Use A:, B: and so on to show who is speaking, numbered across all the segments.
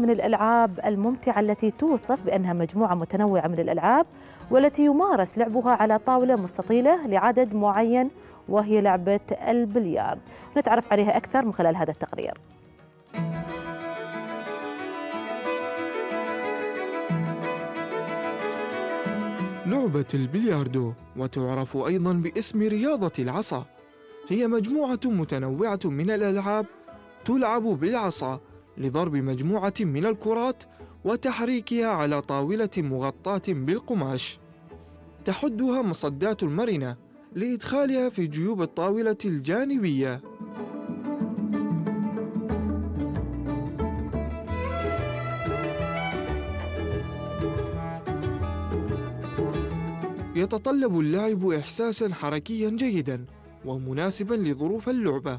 A: من الألعاب الممتعة التي توصف بأنها مجموعة متنوعة من الألعاب والتي يمارس لعبها على طاولة مستطيلة لعدد معين وهي لعبة البليارد نتعرف عليها أكثر من خلال هذا التقرير.
B: لعبة البلياردو وتعرف أيضا باسم رياضة العصا. هي مجموعة متنوعة من الألعاب تلعب بالعصا لضرب مجموعة من الكرات وتحريكها على طاولة مغطاة بالقماش. تحدها مصدات مرنة لإدخالها في جيوب الطاولة الجانبية. يتطلب اللعب إحساسا حركيا جيدا ومناسبا لظروف اللعبة.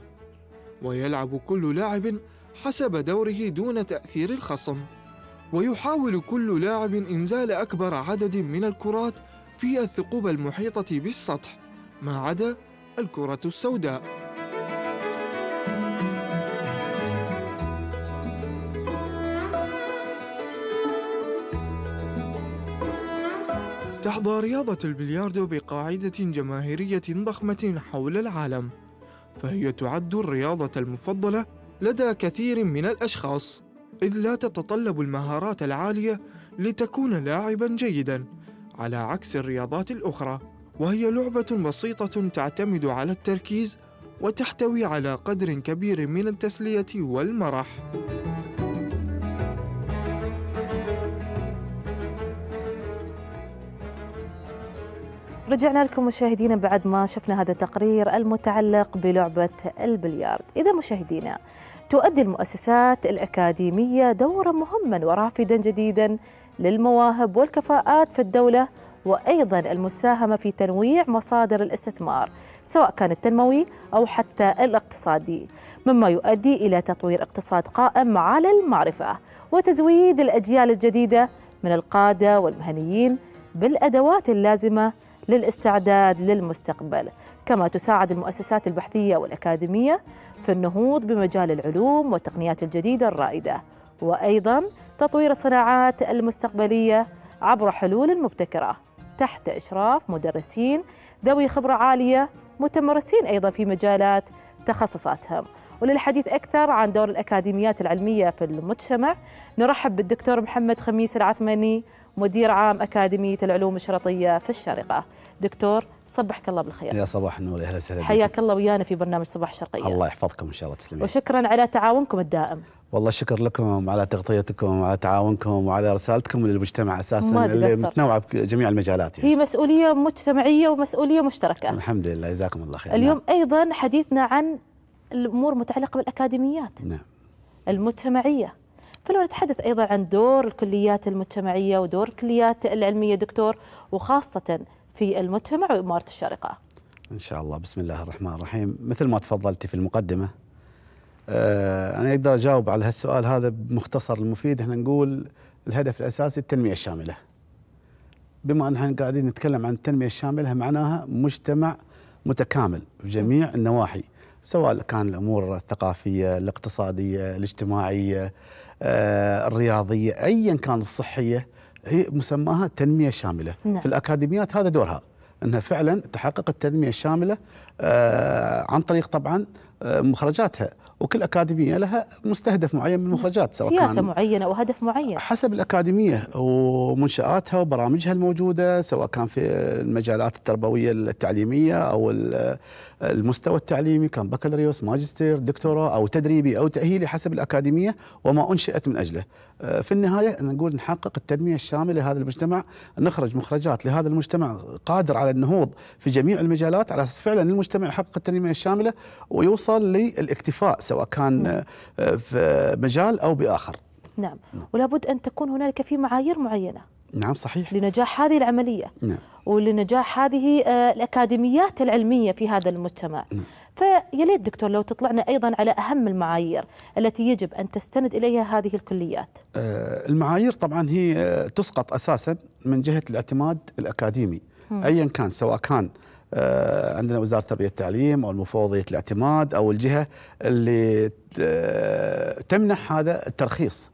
B: ويلعب كل لاعب حسب دوره دون تأثير الخصم. ويحاول كل لاعب إنزال أكبر عدد من الكرات في الثقوب المحيطة بالسطح ما عدا الكرة السوداء. تحظى رياضة البلياردو بقاعدة جماهيرية ضخمة حول العالم فهي تعد الرياضة المفضلة لدى كثير من الأشخاص إذ لا تتطلب المهارات العالية لتكون لاعبا جيدا على عكس الرياضات الأخرى وهي لعبة بسيطة تعتمد على التركيز وتحتوي على قدر كبير من التسلية والمرح.
A: رجعنا لكم مشاهدينا بعد ما شفنا هذا التقرير المتعلق بلعبة البلياردو. إذا مشاهدينا تؤدي المؤسسات الأكاديمية دورا مهما ورافدا جديدا للمواهب والكفاءات في الدولة وأيضا المساهمة في تنويع مصادر الاستثمار سواء كان التنموي أو حتى الاقتصادي مما يؤدي إلى تطوير اقتصاد قائم على المعرفة وتزويد الأجيال الجديدة من القادة والمهنيين بالأدوات اللازمة للاستعداد للمستقبل. كما تساعد المؤسسات البحثية والأكاديمية في النهوض بمجال العلوم والتقنيات الجديدة الرائدة وأيضا تطوير الصناعات المستقبلية عبر حلول مبتكرة تحت إشراف مدرسين ذوي خبرة عالية متمرسين أيضا في مجالات تخصصاتهم. وللحديث أكثر عن دور الأكاديميات العلمية في المجتمع نرحب بالدكتور محمد خميس العثماني مدير عام أكاديمية العلوم الشرطية في الشارقة. دكتور صبحك الله بالخير.
C: يا صباح النور يا أهلا وسهلا
A: حياك الله ويانا في برنامج صباح الشرقية
C: الله يحفظكم إن شاء الله تسلمين.
A: وشكرا على تعاونكم الدائم.
C: والله شكر لكم على تغطيتكم وعلى تعاونكم وعلى رسالتكم للمجتمع
A: أساسا
C: اللي. متنوعه بجميع المجالات يعني.
A: هي مسؤولية مجتمعية ومسؤولية مشتركة.
C: الحمد لله جزاكم الله خير.
A: اليوم أيضا حديثنا عن الأمور المتعلقة بالأكاديميات.
C: نعم, نعم.
A: المجتمعية. فلو نتحدث أيضا عن دور الكليات المجتمعية ودور الكليات العلمية دكتور وخاصة في المجتمع وإمارة الشارقة.
C: إن شاء الله. بسم الله الرحمن الرحيم. مثل ما تفضلتي في المقدمة آه أنا أقدر أجاوب على هالسؤال هذا بمختصر المفيد. إحنا نقول الهدف الأساسي التنمية الشاملة. بما إن إحنا قاعدين نتكلم عن التنمية الشاملة معناها مجتمع متكامل في جميع النواحي. سواء كان الأمور الثقافية الاقتصادية الاجتماعية آه الرياضية ايا كان الصحية هي مسماها تنمية شاملة.
A: نعم.
C: في الأكاديميات هذا دورها إنها فعلا تحقق التنمية الشاملة آه عن طريق طبعا آه مخرجاتها. وكل أكاديمية لها مستهدف معين من المخرجات
A: سواء سياسة كان معينه وهدف معين.
C: حسب الأكاديمية ومنشآتها وبرامجها الموجودة سواء كان في المجالات التربوية التعليمية أو المستوى التعليمي كان بكالوريوس ماجستير دكتوراه أو تدريبي أو تأهيلي حسب الأكاديمية وما أنشئت من أجله. في النهاية نقول نحقق التنمية الشاملة لهذا المجتمع، نخرج مخرجات لهذا المجتمع قادر على النهوض في جميع المجالات على أساس فعلا المجتمع يحقق التنمية الشاملة ويوصل للاكتفاء سواء كان في مجال أو بآخر.
A: نعم، ولابد أن تكون هنالك في معايير معينة.
C: نعم صحيح.
A: لنجاح هذه العملية.
C: نعم.
A: ولنجاح هذه الأكاديميات العلمية في هذا المجتمع فيا ليت دكتور لو تطلعنا أيضا على أهم المعايير التي يجب أن تستند إليها هذه الكليات
C: المعايير طبعا هي تسقط أساسا من جهة الاعتماد الأكاديمي م. أيا كان سواء كان عندنا وزارة التربية والتعليم أو المفوضية الاعتماد أو الجهة اللي تمنح هذا الترخيص آه،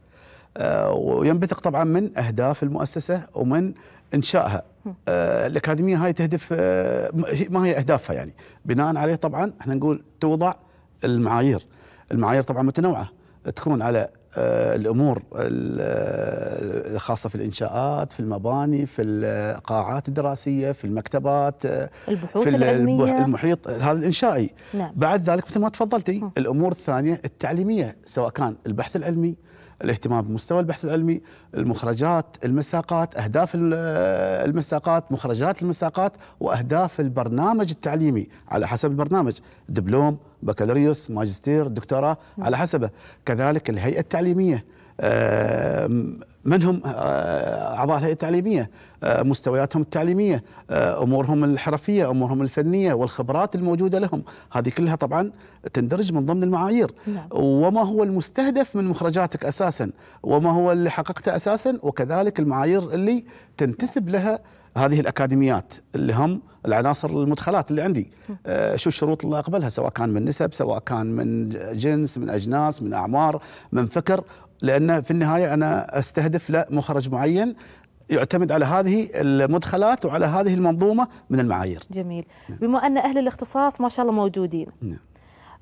C: وينبثق طبعا من أهداف المؤسسة ومن إنشائها. آه، الأكاديمية هاي تهدف آه، ما هي أهدافها يعني. بناء عليه طبعا إحنا نقول توضع المعايير. المعايير طبعا متنوعة. تكون على آه، الأمور ال- الخاصه في الإنشاءات في المباني في القاعات الدراسية في المكتبات آه،
A: البحوث
C: في ال-
A: العلمية.
C: المحيط هذا الإنشائي.
A: نعم.
C: بعد ذلك مثل ما تفضلتي الأمور الثانية التعليمية سواء كان البحث العلمي الاهتمام بمستوى البحث العلمي المخرجات المساقات أهداف ال- المساقات مخرجات المساقات وأهداف البرنامج التعليمي. على حسب البرنامج دبلوم بكالوريوس ماجستير دكتوراه على حسبه. كذلك الهيئة التعليمية. آه، من هم آه، أعضاء الهيئة التعليمية آه، مستوياتهم التعليمية آه، أمورهم الحرفية أمورهم الفنية والخبرات الموجودة لهم. هذه كلها طبعا تندرج من ضمن المعايير.
A: نعم.
C: وما هو المستهدف من مخرجاتك أساسا؟ وما هو اللي حققته أساسا؟ وكذلك المعايير اللي تنتسب لها هذه الأكاديميات اللي هم العناصر المدخلات اللي عندي. آه شو الشروط اللي أقبلها؟ سواء كان من نسب سواء كان من جنس من أجناس من أعمار من فكر. لأن في النهاية أنا أستهدف له مخرج معين يعتمد على هذه المدخلات وعلى هذه المنظومة من المعايير.
A: جميل. بما أن أهل الاختصاص ما شاء الله موجودين.
C: نعم.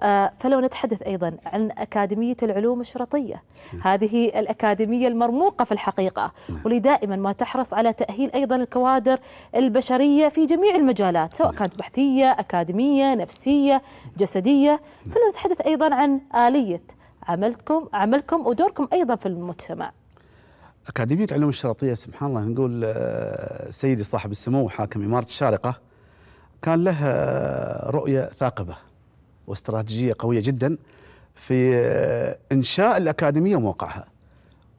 A: آه، فلو نتحدث أيضا عن أكاديمية العلوم الشرطية. هذه الأكاديمية المرموقة في الحقيقة واللي دائما ما تحرص على تأهيل أيضا الكوادر البشرية في جميع المجالات سواء كانت بحثية أكاديمية نفسية جسدية. فلو نتحدث أيضا عن آلية عملكم عملكم ودوركم أيضا في المجتمع.
C: أكاديمية علوم الشرطية سبحان الله نقول آه، سيدي صاحب السمو حاكم إمارة الشارقة كان له آه، رؤية ثاقبة واستراتيجية قوية جدا في آه، إنشاء الأكاديمية وموقعها.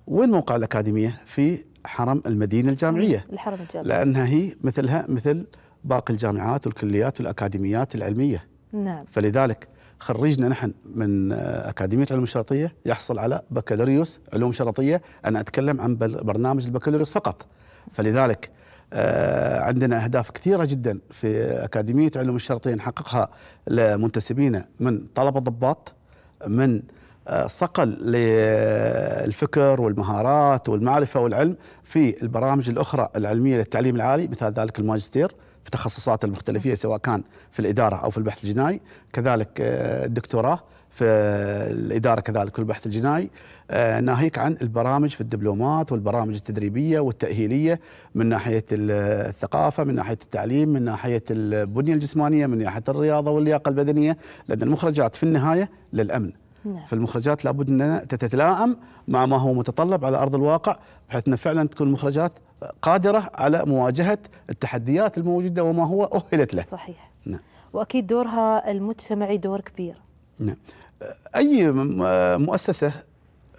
C: وين موقع الأكاديمية؟ في حرم المدينة الجامعية.
A: الحرم الجامعي
C: لأنها هي مثلها مثل باقي الجامعات والكليات والأكاديميات العلمية.
A: نعم.
C: فلذلك خريجنا نحن من آه، أكاديمية علوم الشرطية يحصل على بكالوريوس علوم شرطية. أنا أتكلم عن برنامج البكالوريوس فقط. فلذلك آه، عندنا أهداف كثيرة جدا في أكاديمية علوم الشرطية نحققها لمنتسبين من طلبة ضباط من آه، صقل للفكر والمهارات والمعرفة والعلم في البرامج الأخرى العلمية للتعليم العالي مثل ذلك الماجستير. في تخصصات المختلفية سواء كان في الإدارة أو في البحث الجنائي. كذلك آه، الدكتوراه في الإدارة كذلك والبحث الجنائي. آه، ناهيك عن البرامج في الدبلومات والبرامج التدريبية والتأهيلية من ناحية الثقافة من ناحية التعليم من ناحية البنية الجسمانية من ناحية الرياضة واللياقة البدنية. لأن المخرجات في النهاية للأمن.
A: نعم.
C: فالمخرجات لابد أنها تتلائم مع ما هو متطلب على أرض الواقع بحيث أن فعلا تكون المخرجات قادرة على مواجهة التحديات الموجودة وما هو أهلت له.
A: صحيح.
C: نعم.
A: وأكيد دورها المجتمعي دور كبير.
C: نعم. أي م- مؤسسة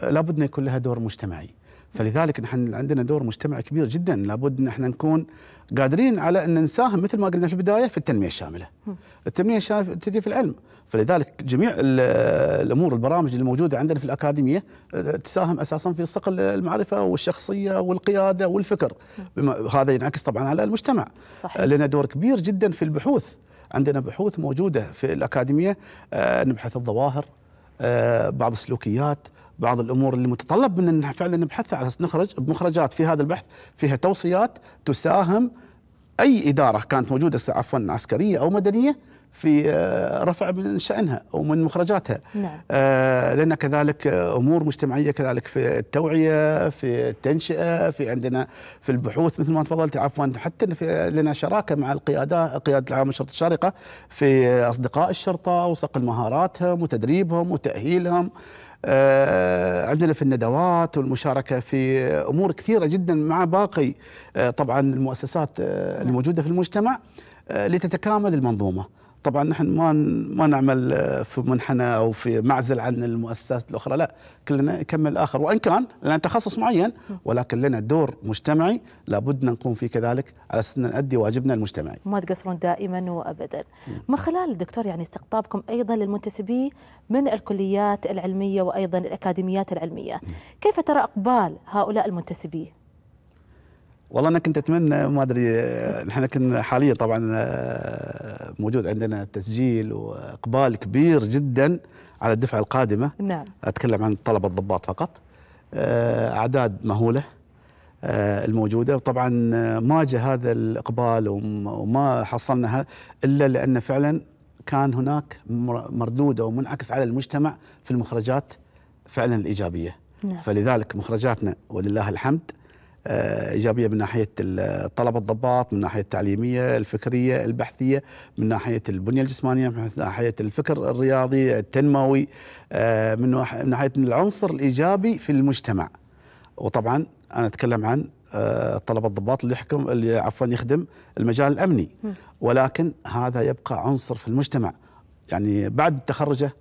C: لابد أن يكون لها دور مجتمعي. فلذلك نحن عندنا دور مجتمعي كبير جدا. لابد أن إحنا نكون قادرين على أن نساهم مثل ما قلنا في البداية في التنمية الشاملة. التنمية الشامله تجي في العلم. فلذلك جميع ال- الأمور البرامج اللي موجودة عندنا في الأكاديمية تساهم أساسا في صقل المعرفة والشخصية والقيادة والفكر. بما هذا ينعكس طبعا على المجتمع.
A: صحيح.
C: لنا دور كبير جدا في البحوث. عندنا بحوث موجودة في الأكاديمية. آه، نبحث الظواهر. آه، بعض السلوكيات. بعض الأمور اللي متطلب من ان فعلا نبحثها على أساس نخرج بمخرجات في هذا البحث فيها توصيات تساهم أي إدارة كانت موجودة عفوا عسكرية أو مدنية في آه، رفع من شأنها أو من مخرجاتها
A: نعم.
C: آه، لنا كذلك أمور مجتمعية كذلك في التوعية في التنشئة في عندنا في البحوث مثل ما تفضلت عفوا حتى في لنا شراكة مع القيادة قيادة العام الشرطه الشارقة في أصدقاء الشرطة وصقل مهاراتهم وتدريبهم وتأهيلهم آه، عندنا في الندوات والمشاركة في أمور كثيرة جدا مع باقي آه، طبعا المؤسسات آه، الموجودة في المجتمع آه، لتتكامل المنظومة. طبعا نحن ما ما نعمل آه، في منحنى أو في معزل عن المؤسسات الأخرى لا كلنا يكمل الآخر وإن كان لنا تخصص معين ولكن لنا دور مجتمعي لابد أن نقوم فيه كذلك على أساس نؤدي واجبنا المجتمعي.
A: ما تقصرون دائما وابدا. من خلال دكتور يعني استقطابكم أيضا للمنتسبين من الكليات العلمية وأيضا الأكاديميات العلمية. كيف ترى إقبال هؤلاء المنتسبين؟
C: والله أنا كنت أتمنى ما أدري نحن كنا حاليا طبعا آه، موجود عندنا تسجيل وإقبال كبير جدا على الدفعة القادمة.
A: نعم.
C: أتكلم عن طلبة الضباط فقط. آه، أعداد مهولة آه، الموجودة. وطبعا ما جاء هذا الإقبال وم- وما حصلنا ه- إلا لأن فعلا كان هناك مر- مردود أو منعكس على المجتمع في المخرجات فعلا الإيجابية.
A: نعم.
C: فلذلك مخرجاتنا ولله الحمد إيجابية من ناحية ال- طلب الضباط من ناحية التعليمية الفكرية البحثية من ناحية البنية الجسمانية من ناحية الفكر الرياضي التنموي آه، من ناحية العنصر الإيجابي في المجتمع. وطبعا أنا أتكلم عن آه، طلب الضباط اللي يحكم اللي عفوا يخدم المجال الأمني. ولكن هذا يبقى عنصر في المجتمع. يعني بعد تخرجه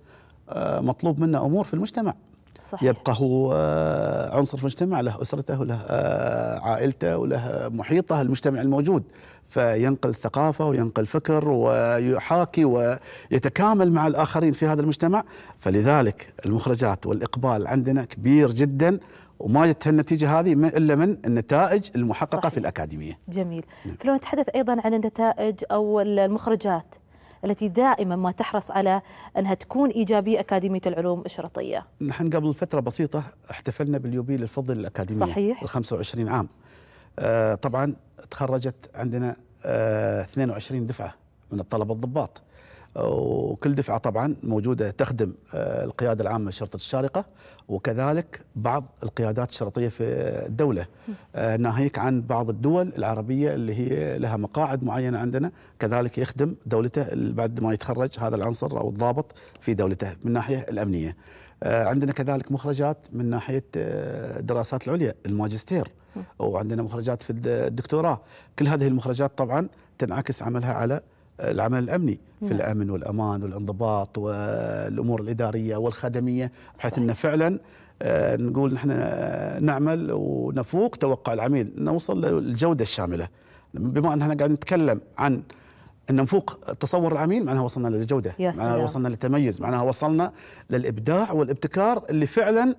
C: آه، مطلوب منه أمور في المجتمع.
A: صحيح.
C: يبقى هو آه، عنصر في المجتمع له أسرته وله آه، عائلته وله محيطه المجتمع الموجود. فينقل ثقافة وينقل فكر ويحاكي ويتكامل مع الآخرين في هذا المجتمع. فلذلك المخرجات والإقبال عندنا كبير جدا وما جت النتيجة هذه إلا من النتائج المحققة
A: صحيح.
C: في الأكاديمية.
A: جميل. فلو نتحدث أيضا عن النتائج أو المخرجات. التي دائما ما تحرص على أنها تكون إيجابية أكاديمية العلوم الشرطية.
C: نحن قبل فترة بسيطة احتفلنا باليوبيل الفضي للأكاديمية
A: صحيح.
C: ال 25 عام. آه طبعا تخرجت عندنا آه 22 دفعة من الطلبة الضباط. وكل دفعة طبعا موجودة تخدم آه القيادة العامة لشرطة الشارقة وكذلك بعض القيادات الشرطية في الدولة. آه ناهيك عن بعض الدول العربية اللي هي لها مقاعد معينة عندنا كذلك يخدم دولته بعد ما يتخرج هذا العنصر أو الضابط في دولته من الناحية الأمنية. آه، عندنا كذلك مخرجات من ناحية الدراسات العليا الماجستير. وعندنا مخرجات في الد- الدكتوراه. كل هذه المخرجات طبعا تنعكس عملها على العمل الأمني في
A: نعم.
C: الأمن والأمان والانضباط والأمور الإدارية والخدمية بحيث
A: صحيح.
C: ان فعلا آه، نقول نحن آه، نعمل ونفوق توقع العميل نوصل للجودة الشاملة بما إن إحنا قاعد نتكلم عن إن نفوق تصور العميل معناها وصلنا
A: للجودة
C: معناها. وصلنا للتميز معناها وصلنا للإبداع والابتكار اللي فعلا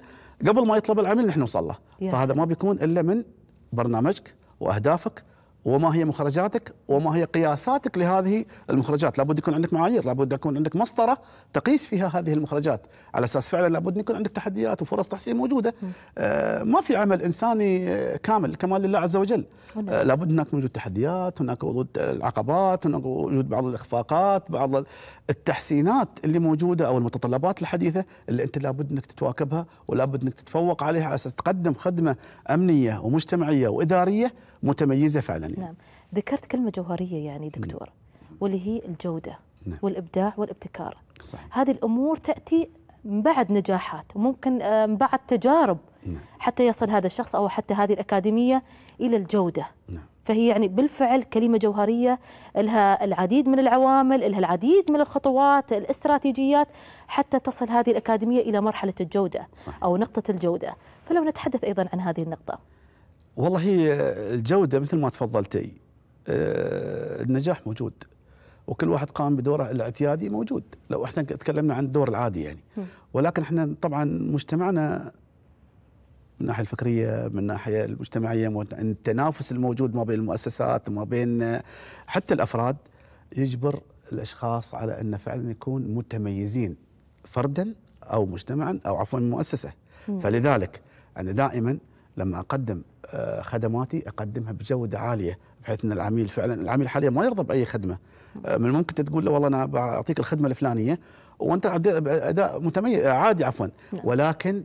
C: قبل ما يطلب العميل نحن نوصل له فهذا. ما بيكون إلا من برنامجك وأهدافك وما هي مخرجاتك وما هي قياساتك لهذه المخرجات. لابد يكون عندك معايير لابد يكون عندك مسطرة تقيس فيها هذه المخرجات. على أساس فعلا لابد يكون عندك تحديات وفرص تحسين موجودة. آه ما في عمل إنساني آه، كامل كمال لله عز وجل. آه لابد هناك موجود تحديات هناك وجود العقبات هناك وجود بعض الإخفاقات بعض التحسينات اللي موجودة أو المتطلبات الحديثة اللي أنت لابد إنك تتواكبها ولابد إنك تتفوق عليها على أساس تقدم خدمة أمنية ومجتمعية وإدارية متميزة فعلا يعني.
A: نعم ذكرت كلمة جوهرية يعني دكتور واللي هي الجودة
C: نعم.
A: والإبداع والابتكار
C: صحيح
A: هذه الأمور تأتي من بعد نجاحات وممكن آه، من بعد تجارب
C: نعم.
A: حتى يصل هذا الشخص أو حتى هذه الأكاديمية إلى الجودة
C: نعم.
A: فهي يعني بالفعل كلمة جوهرية لها العديد من العوامل لها العديد من الخطوات الاستراتيجيات حتى تصل هذه الأكاديمية إلى مرحلة الجودة
C: صحيح.
A: أو نقطة الجودة فلو نتحدث أيضا عن هذه النقطة
C: والله هي الجودة مثل ما تفضلتي آه، النجاح موجود وكل واحد قام بدوره الاعتيادي موجود لو إحنا تكلمنا عن الدور العادي يعني. ولكن إحنا طبعا مجتمعنا من الناحيه الفكرية من الناحيه المجتمعية التنافس الموجود ما بين المؤسسات وما بين حتى الأفراد يجبر الأشخاص على أن فعلا يكون متميزين فردا أو مجتمعا أو عفوا مؤسسة. فلذلك أنا دائما لما أقدم آه، خدماتي أقدمها بجودة عالية بحيث إن العميل فعلا العميل حاليا ما يرضى باي خدمة. آه، من الممكن تقول له والله أنا بعطيك الخدمة الفلانية وأنت أداء متميز عادي عفوا. ولكن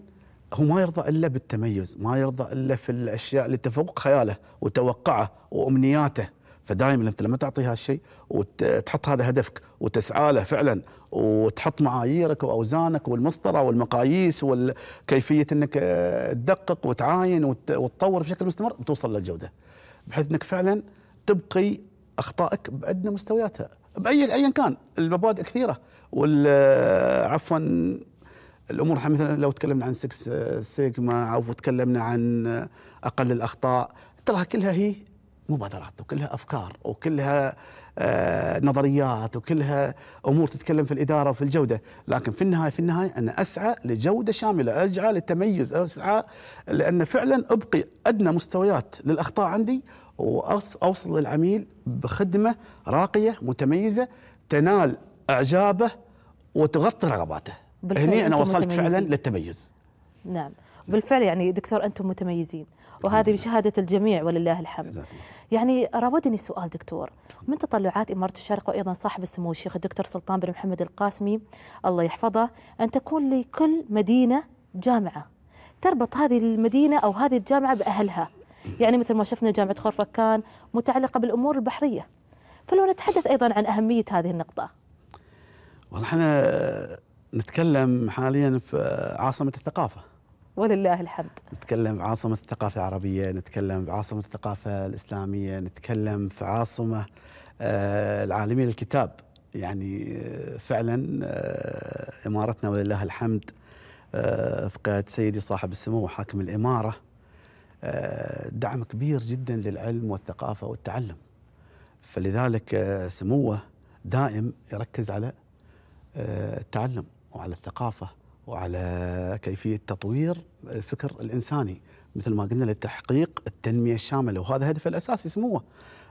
C: هو ما يرضى إلا بالتميز، ما يرضى إلا في الأشياء اللي تفوق خياله وتوقعه وأمنياته، فدائما أنت لما تعطي هالشيء وتحط هذا هدفك وتسعى له فعلا وتحط معاييرك وأوزانك والمسطرة والمقاييس وكيفيه إنك تدقق وتعاين وت- وتطور بشكل مستمر بتوصل للجودة. بحيث إنك فعلا تبقي أخطائك بأدنى مستوياتها باي ايا كان المبادئ كثيرة وال عفوا الأمور مثلا لو تكلمنا عن 6 سيجما أو تكلمنا عن أقل الأخطاء تراها كلها هي مبادرات وكلها أفكار وكلها آه، نظريات وكلها أمور تتكلم في الإدارة وفي الجودة، لكن في النهاية في النهاية أنا أسعى لجودة شاملة، أسعى للتميز، أسعى لأن فعلا أبقي أدنى مستويات للأخطاء عندي واوصل للعميل بخدمة راقية متميزة تنال إعجابه وتغطي رغباته.
A: بالفعل
C: هني
A: أنا
C: وصلت فعلا
A: متميزين.
C: للتميز.
A: نعم بالفعل يعني دكتور أنتم متميزين وهذه بشهادة الجميع ولله الحمد. يعني راودني السؤال دكتور من تطلعات إمارة الشرق وأيضا صاحب السمو الشيخ الدكتور سلطان بن محمد القاسمي؟ الله يحفظه أن تكون لكل مدينة جامعة تربط هذه المدينة أو هذه الجامعة بأهلها. يعني مثل ما شفنا جامعة خرفكان متعلقة بالأمور البحرية. فلو نتحدث أيضا عن أهمية هذه النقطة.
C: والله إحنا نتكلم حاليا في عاصمة الثقافة.
A: ولله الحمد.
C: نتكلم في عاصمة الثقافة العربية نتكلم في عاصمة الثقافة الإسلامية نتكلم في عاصمة آه، العالمية للكتاب. يعني آه، فعلا آه، إمارتنا ولله الحمد في قيادة سيدي صاحب السمو حاكم الإمارة دعم كبير جدا للعلم والثقافة والتعلم. فلذلك سموه دائم يركز على التعلم وعلى الثقافة. وعلى كيفية تطوير الفكر الإنساني مثل ما قلنا لتحقيق التنمية الشاملة. وهذا هدفه الأساسي سموه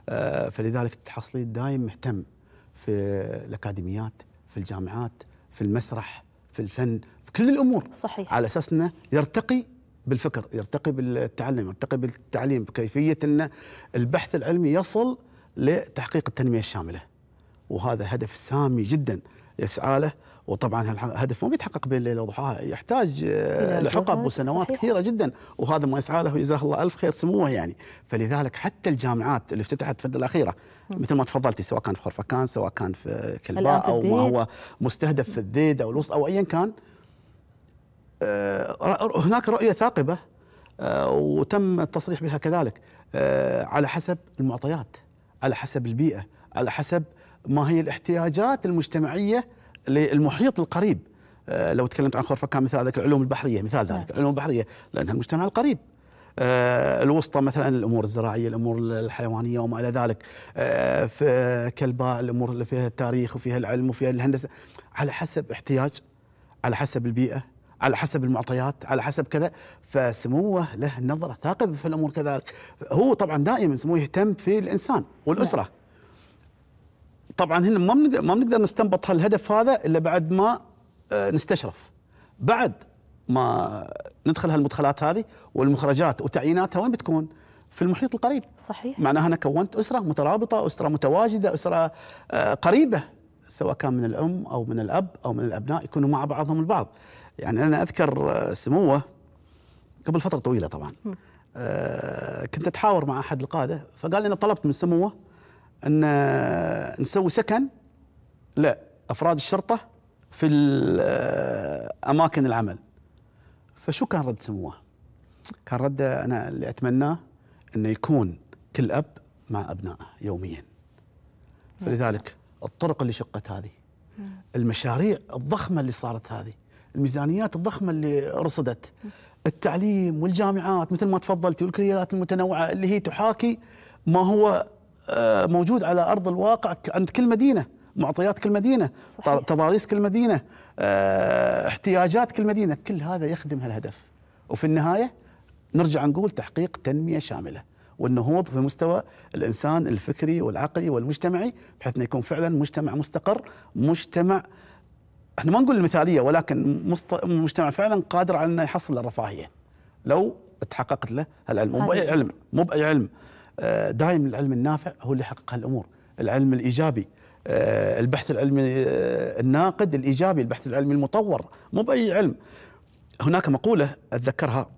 C: آه، فلذلك التحصيل دائم مهتم في الأكاديميات في الجامعات في المسرح في الفن في كل الأمور.
A: صحيح.
C: على أساس إنه يرتقي بالفكر، يرتقي بالتعلم، يرتقي بالتعليم بكيفية إن البحث العلمي يصل لتحقيق التنمية الشاملة. وهذا هدف سامي جدا يسعى له وطبعا هالهدف ما بيتحقق بين ليله وضحاها يحتاج آه، لحقب وسنوات
A: صحيح.
C: كثيرة جدا وهذا ما يسعى له جزاه الله ألف خير سموه يعني فلذلك حتى الجامعات اللي افتتحت في الأخيرة مثل ما تفضلتي سواء كان في خرفكان سواء كان في كلباء أو ما. هو مستهدف في الذيد أو الوسط أو ايا كان آه، هناك رؤية ثاقبة آه، وتم التصريح بها كذلك على حسب المعطيات على حسب البيئة على حسب ما هي الاحتياجات المجتمعية للمحيط القريب. آه، لو تكلمت عن خرفكان مثال ذلك العلوم البحرية مثال
A: نعم.
C: ذلك العلوم البحرية لأنها المجتمع القريب. آه، الوسطى مثلا الأمور الزراعية، الأمور الحيوانية وما إلى ذلك، آه، في كلباء الأمور اللي فيها التاريخ وفيها العلم وفيها الهندسة، على حسب احتياج على حسب البيئة على حسب المعطيات على حسب كذا. فسموه له نظرة ثاقبة في الأمور كذلك. هو طبعا دائما سموه يهتم في الإنسان والأسرة. طبعا هنا ما ما بنقدر نستنبط هالهدف هذا إلا بعد ما آه، نستشرف بعد ما ندخل هالمدخلات هذه والمخرجات وتعييناتها وين بتكون؟ في المحيط القريب
A: صحيح
C: معناها أنا كونت أسرة مترابطة، أسرة متواجدة، أسرة آه، قريبة سواء كان من الأم أو من الأب أو من الأبناء يكونوا مع بعضهم البعض. يعني أنا أذكر آه، سموة قبل فترة طويلة طبعا. كنت أتحاور مع أحد القادة فقال لي أنا طلبت من سموة أن نسوي سكن لا أفراد الشرطة في آه، أماكن العمل. فشو كان رد سموه؟ كان رده أنا اللي اتمناه أنه يكون كل أب مع أبنائه يوميا. فلذلك الطرق اللي شقت هذه المشاريع الضخمة اللي صارت هذه الميزانيات الضخمة اللي رصدت التعليم والجامعات مثل ما تفضلتي والكليات المتنوعة اللي هي تحاكي ما هو موجود على أرض الواقع عند كل مدينة معطيات كل مدينة
A: صحيح.
C: تضاريس كل مدينة آه، احتياجات كل مدينة كل هذا يخدم هالهدف. وفي النهاية نرجع نقول تحقيق تنمية شاملة والنهوض في مستوى الإنسان الفكري والعقلي والمجتمعي بحيث إنه يكون فعلا مجتمع مستقر مجتمع إحنا ما نقول المثالية ولكن مست... مجتمع فعلا قادر على إنه يحصل الرفاهيه لو تحققت له هالعلم مو
A: بأي
C: علم مو بأي علم. آه، دائما العلم النافع هو اللي يحقق هالأمور. العلم الإيجابي آه، البحث العلمي آه، الناقد الإيجابي البحث العلمي المطور. مو بأي علم. هناك مقولة أتذكرها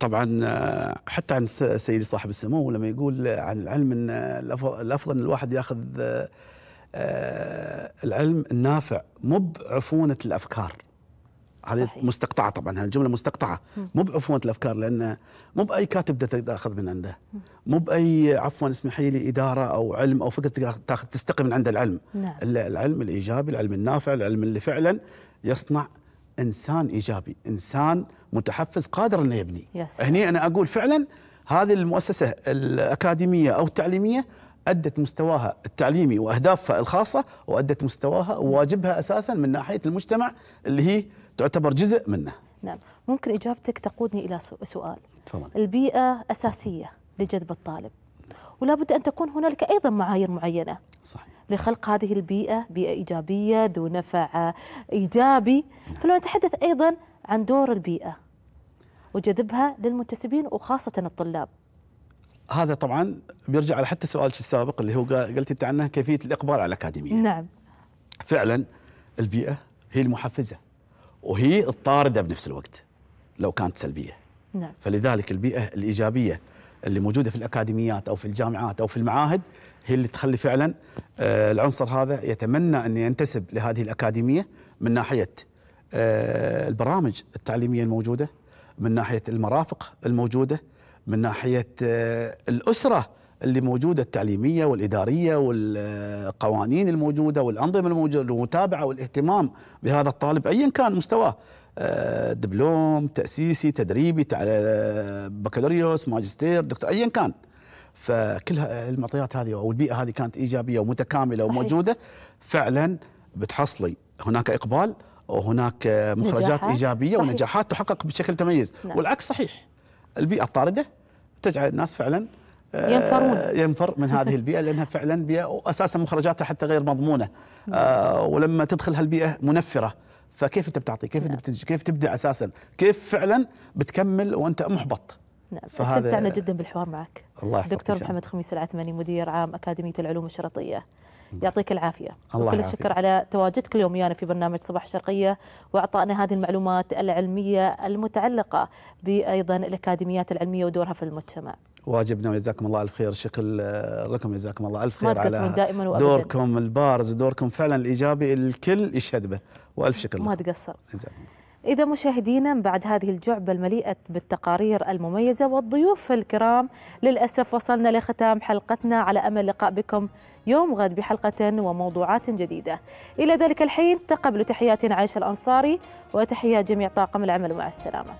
C: طبعا آه، حتى عن سيدي صاحب السمو لما يقول عن العلم إن الأفضل إن الواحد ياخذ آه، آه، العلم النافع مو بعفونة الأفكار. هذه. مستقطعة طبعا هذه الجملة مستقطعة مو بعفونه الأفكار لأن مو بأي كاتب تأخذ من عنده مو بأي عفوا اسمحي لي إدارة أو علم أو فكرة تاخذ- تستقي من عنده العلم
A: نعم.
C: الا العلم الإيجابي العلم النافع العلم اللي فعلا يصنع إنسان إيجابي إنسان متحفز قادر إنه يبني. هني أنا أقول فعلا هذه المؤسسة الأكاديمية أو التعليمية أدت مستواها التعليمي وأهدافها الخاصة وأدت مستواها وواجبها أساسا من ناحية المجتمع اللي هي تعتبر جزء منه.
A: نعم. ممكن إجابتك تقودني إلى سؤال.
C: تفضل.
A: البيئة أساسية لجذب الطالب ولا بد أن تكون هنالك أيضا معايير معينة.
C: صحيح.
A: لخلق هذه البيئة بيئة إيجابية ذو نفع إيجابي. فلو نتحدث أيضا عن دور البيئة وجذبها للمنتسبين وخاصة الطلاب.
C: هذا طبعا بيرجع على حتى سؤالك السابق اللي هو قلت أنت عنه كيفية الإقبال على الأكاديمية.
A: نعم.
C: فعلا البيئة هي المحفزة. وهي الطاردة بنفس الوقت لو كانت سلبية.
A: نعم
C: فلذلك البيئة الإيجابية اللي موجودة في الأكاديميات أو في الجامعات أو في المعاهد هي اللي تخلي فعلا آه، العنصر هذا يتمنى أن ينتسب لهذه الأكاديمية من ناحية آه، البرامج التعليمية الموجودة، من ناحية المرافق الموجودة، من ناحية آه، الأسرة اللي موجودة التعليمية والإدارية والقوانين الموجودة والأنظمة الموجودة والمتابعة والاهتمام بهذا الطالب ايا كان مستواه آه، دبلوم تأسيسي تدريبي آه، بكالوريوس ماجستير دكتور ايا كان فكل المعطيات هذه أو البيئة هذه كانت إيجابية ومتكاملة
A: صحيح.
C: وموجودة فعلا بتحصلي هناك إقبال وهناك مخرجات
A: نجاحات.
C: إيجابية
A: صحيح.
C: ونجاحات تحقق بشكل تميز
A: نعم.
C: والعكس صحيح البيئة الطاردة تجعل الناس فعلا
A: ينفرون.
C: ينفر من هذه البيئة لأنها فعلا بيئة واساسا مخرجاتها حتى غير مضمونة. آه ولما تدخل هالبيئة منفرة. فكيف أنت بتعطي؟ كيف أنت
A: نعم.
C: بتنتج كيف تبدع أساسا؟ كيف فعلا بتكمل وأنت محبط؟
A: نعم استمتعنا جدا بالحوار معك.
C: الله يحفظك
A: دكتور. محمد خميس العثماني مدير عام أكاديمية العلوم الشرطية. يعطيك العافية.
C: الله
A: وكل. الشكر على تواجدك اليوم ويانا في برنامج صباح الشرقية. وإعطائنا هذه المعلومات العلمية المتعلقة بأيضا الأكاديميات العلمية ودورها في المجتمع.
C: واجبنا وجزاكم الله ألف خير. شكر آه، لكم جزاكم الله
A: ألف
C: خير على
A: دائما وأبدا.
C: دوركم البارز ودوركم فعلا الإيجابي الكل يشهد به. وألف شكر
A: ما. تقصر. إذا مشاهدينا بعد هذه الجعبة المليئة بالتقارير المميزة والضيوف الكرام للأسف وصلنا لختام حلقتنا. على أمل لقاء بكم يوم غد بحلقة وموضوعات جديدة. إلى ذلك الحين تقبلوا تحياتنا عائشة الأنصاري وتحيات جميع طاقم العمل. مع السلامة.